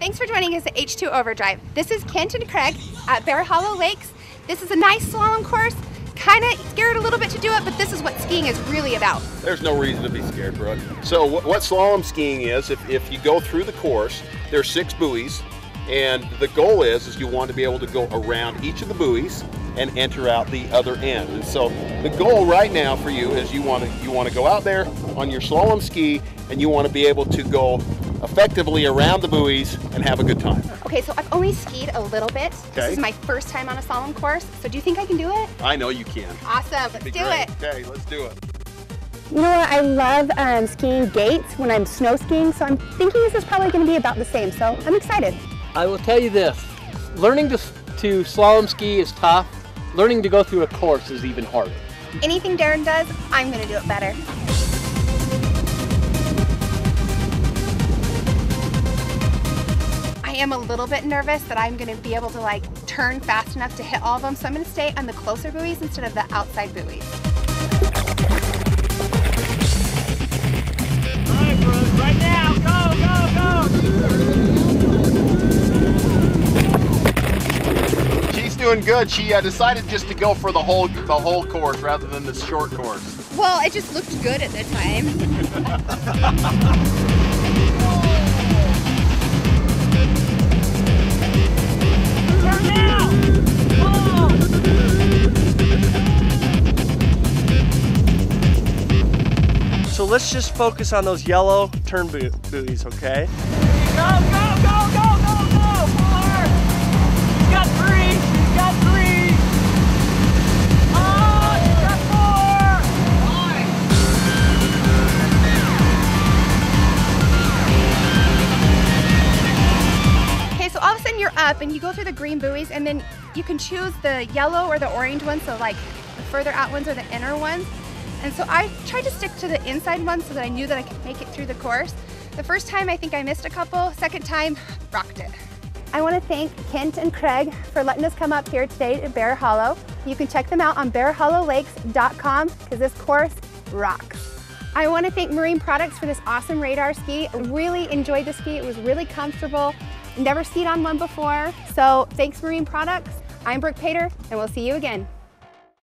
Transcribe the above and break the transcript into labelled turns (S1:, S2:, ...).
S1: Thanks for joining us at H2 Overdrive. This is Kent and Craig at Bear Hollow Lakes. This is a nice slalom course. Kind of scared a little bit to do it, but this is what skiing is really about.
S2: There's no reason to be scared, Brooke. So what, what slalom skiing is, if, if you go through the course, there's six buoys, and the goal is, is you want to be able to go around each of the buoys and enter out the other end. And so the goal right now for you is you want to you want to go out there on your slalom ski and you want to be able to go effectively around the buoys and have a good time.
S1: Okay, so I've only skied a little bit.
S2: Okay.
S1: This is my first time on a slalom course. So do you think I can do it?
S2: I know you can.
S1: Awesome. Let's do
S2: great.
S1: it.
S2: Okay, let's do it.
S3: You know what? I love um, skiing gates when I'm snow skiing, so I'm thinking this is probably going to be about the same. So I'm excited.
S4: I will tell you this, learning to, to slalom ski is tough. Learning to go through a course is even harder.
S1: Anything Darren does, I'm going to do it better. Am a little bit nervous that I'm going to be able to like turn fast enough to hit all of them, so I'm going to stay on the closer buoys instead of the outside buoys.
S2: She's doing good. She uh, decided just to go for the whole the whole course rather than the short course.
S1: Well, it just looked good at the time.
S5: So let's just focus on those yellow turn bu- buoys, okay?
S1: Okay, so all of a sudden you're up and you go through the green buoys and then you can choose the yellow or the orange ones, so like the further out ones or the inner ones. And so I tried to stick to the inside ones so that I knew that I could make it through the course. The first time I think I missed a couple, second time rocked it.
S3: I want to thank Kent and Craig for letting us come up here today to Bear Hollow. You can check them out on bearhollowlakes.com because this course rocks.
S1: I want to thank Marine Products for this awesome radar ski. I really enjoyed the ski. It was really comfortable. Never skied on one before. So thanks Marine Products. I'm Brooke Pater and we'll see you again.